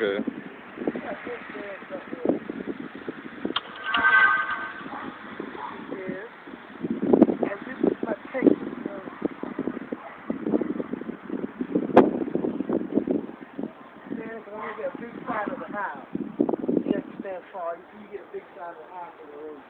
good. Big side of the house. You. You get a big side of the house in the room.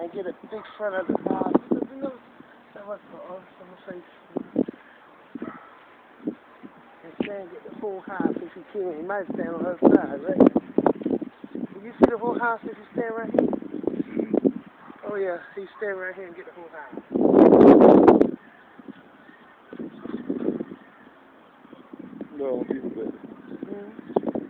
And get a big front of the. You know, that was for us, I'm say, and stand get the whole house if you can. You might stand on her side, right? Can you see the whole house if you stand right here? Oh yeah, you stand right here and get the whole house. No, people, Mm-hmm.